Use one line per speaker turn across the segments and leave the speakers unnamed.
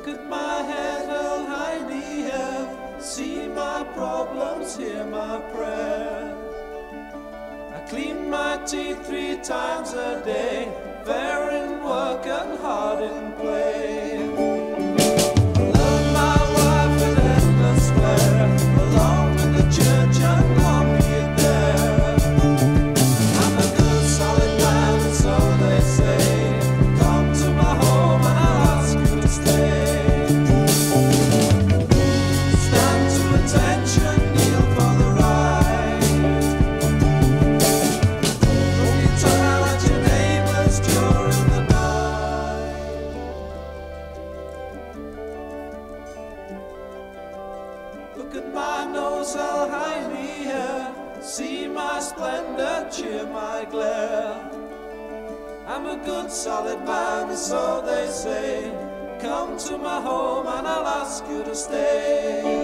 Look at my head held high in the air. See my problems, hear my prayer. I clean my teeth three times a day. Fair in work and hard in play. Come to my home and I'll ask you to stay.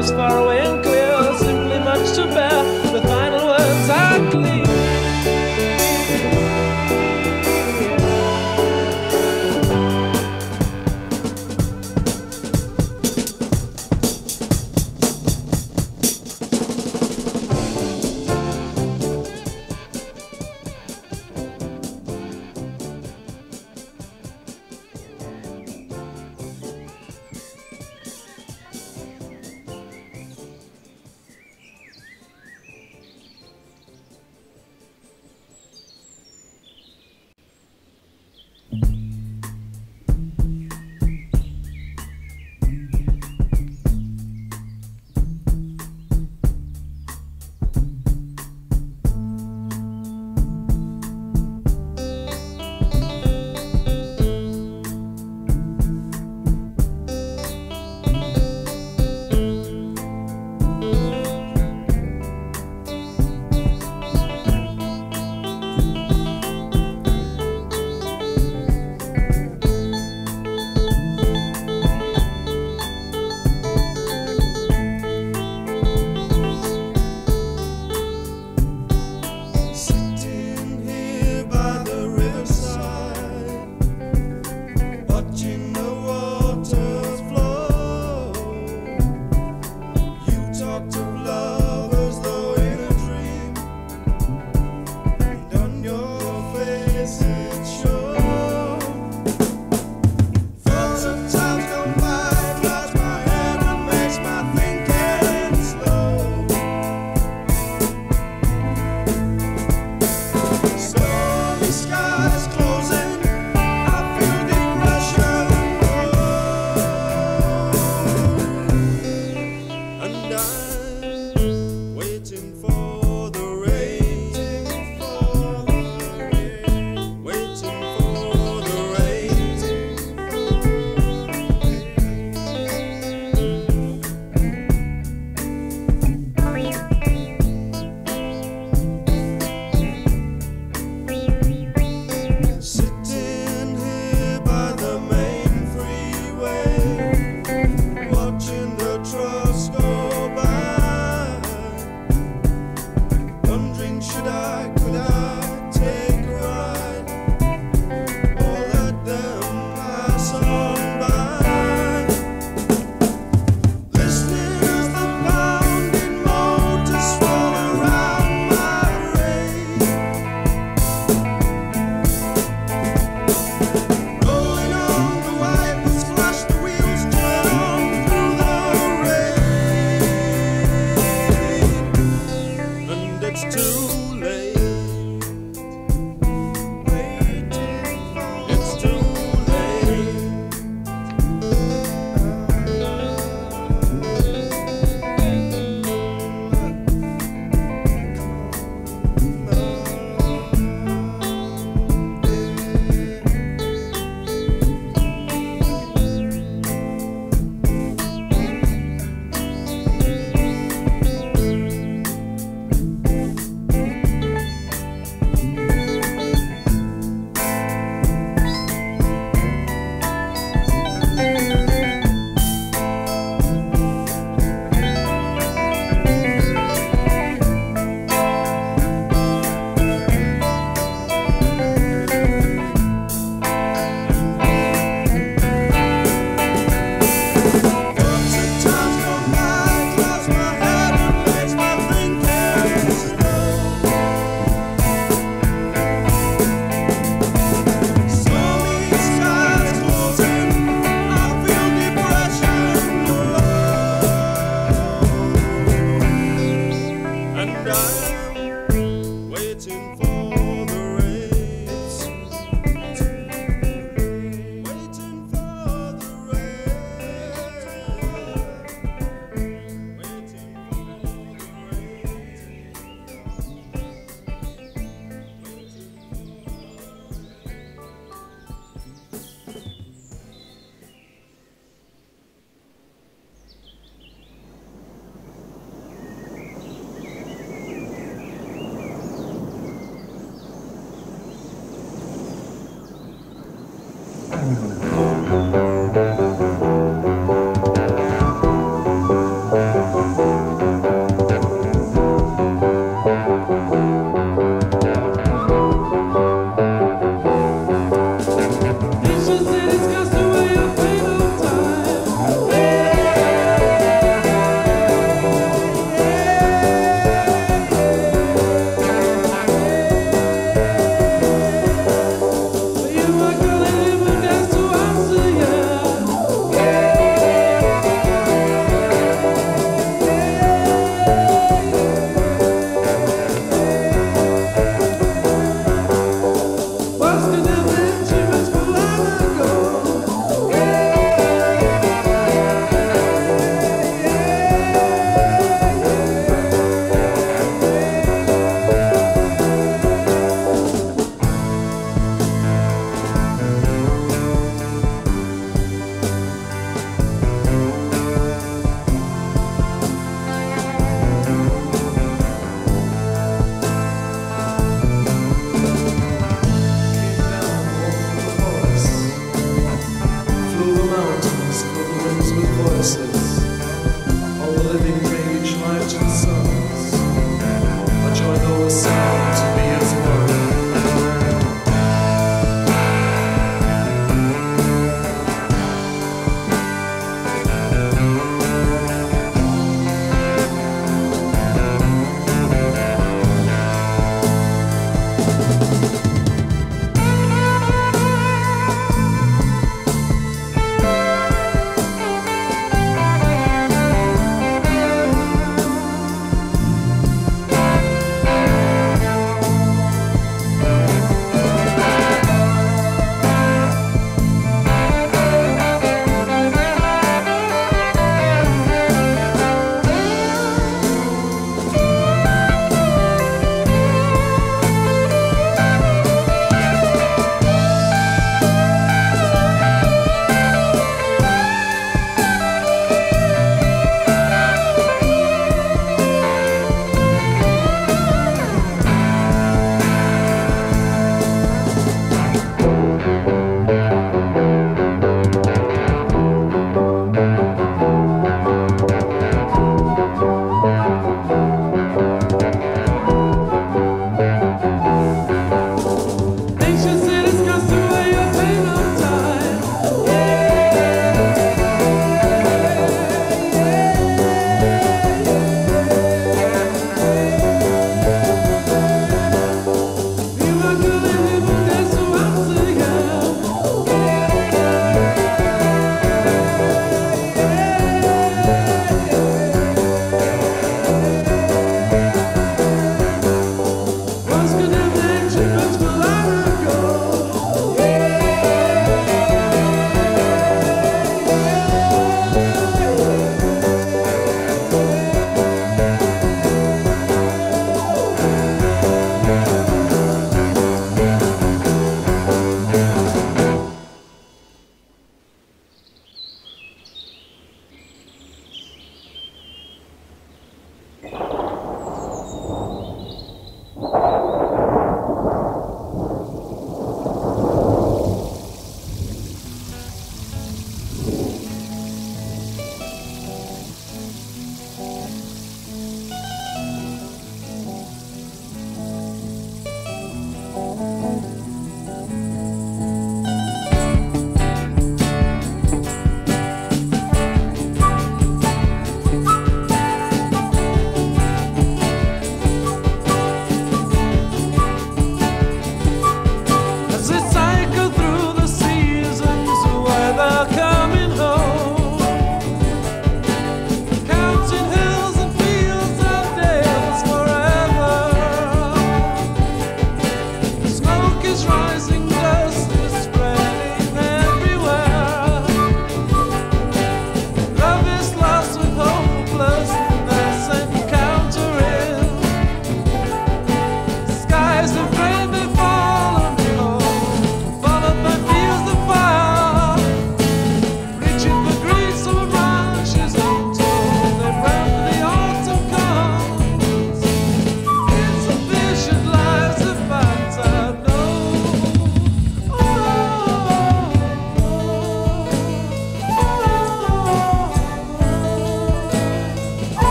Focus far away and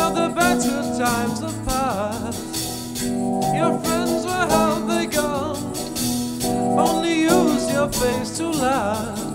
how the better times have passed. Your friends, will have they gone? Only use your face to laugh.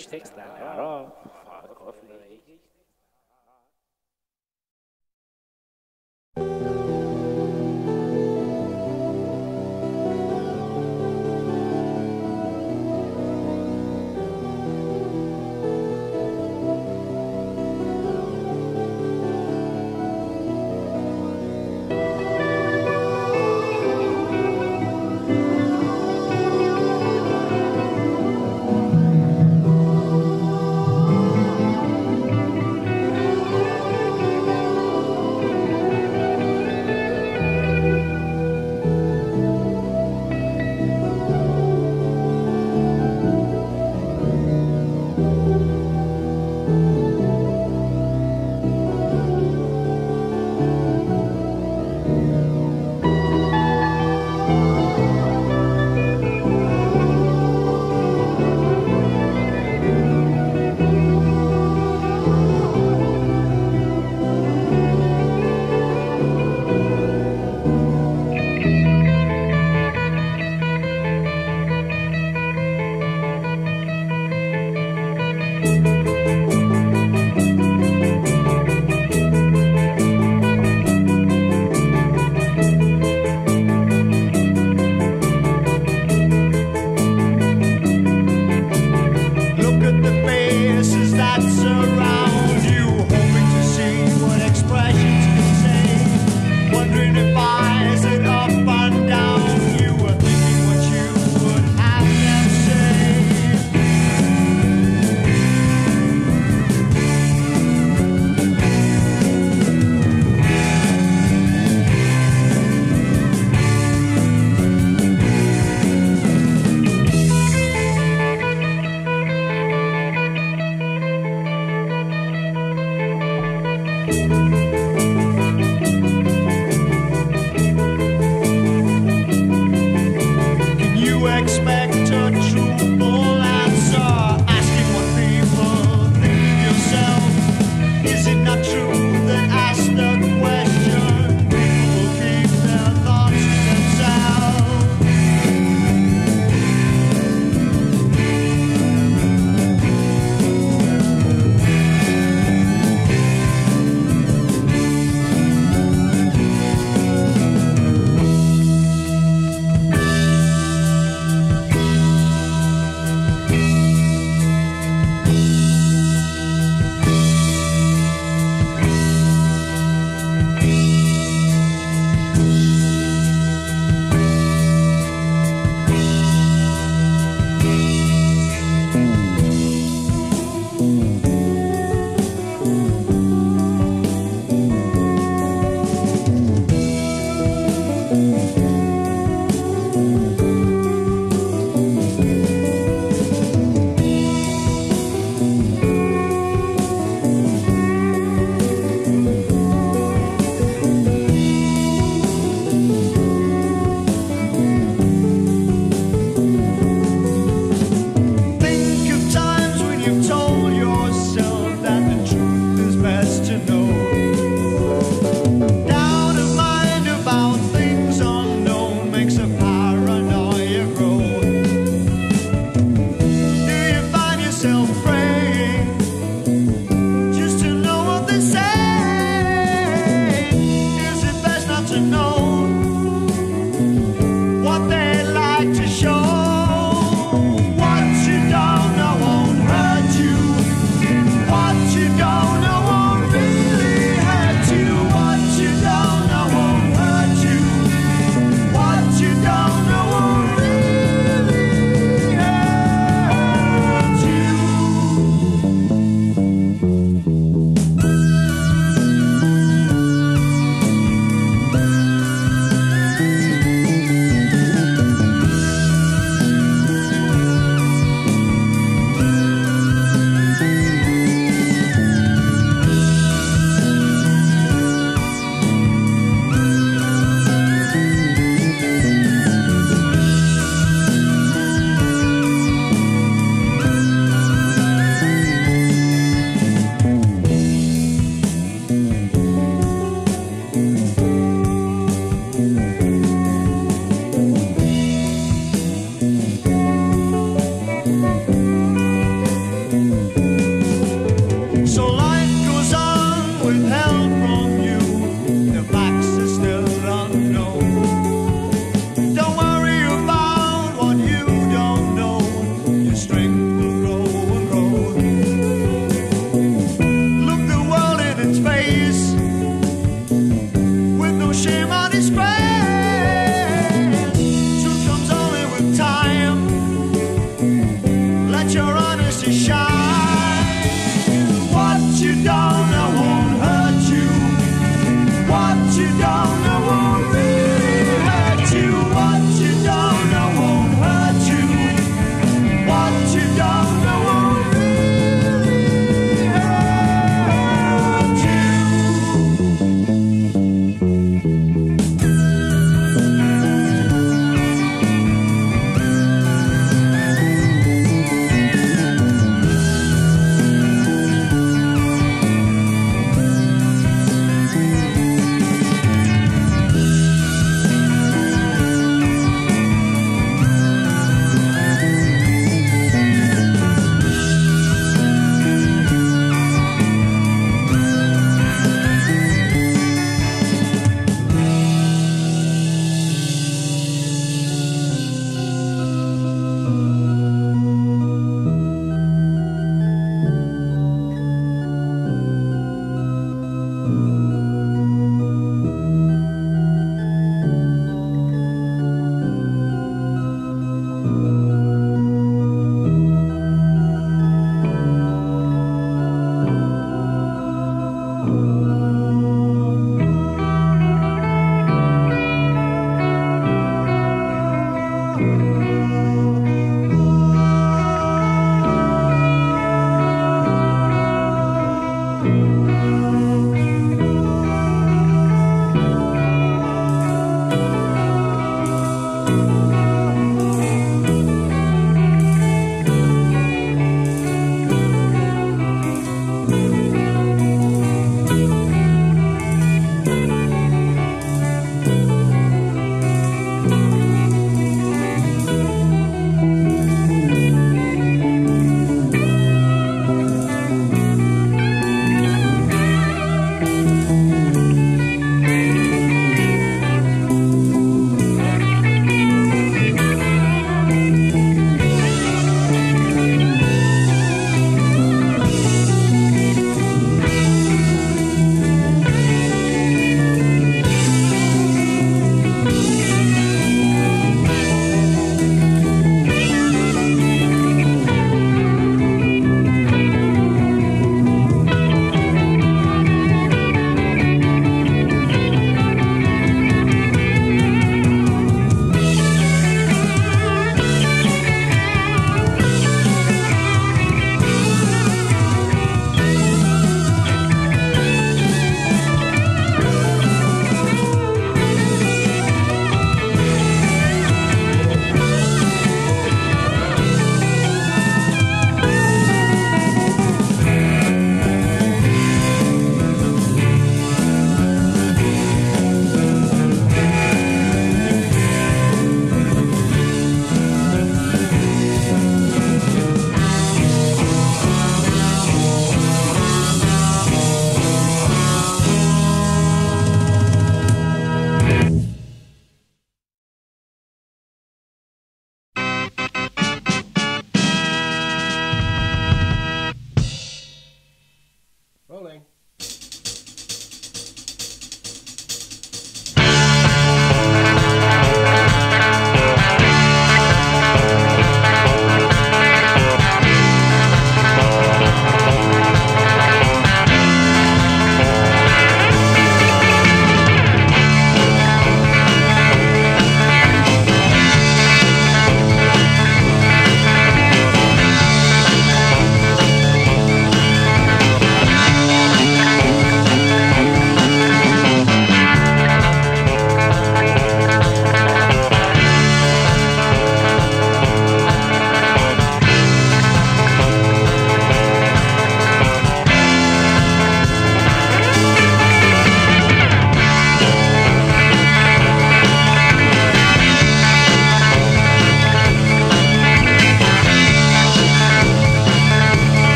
Is takes that E see shine.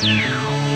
Thank.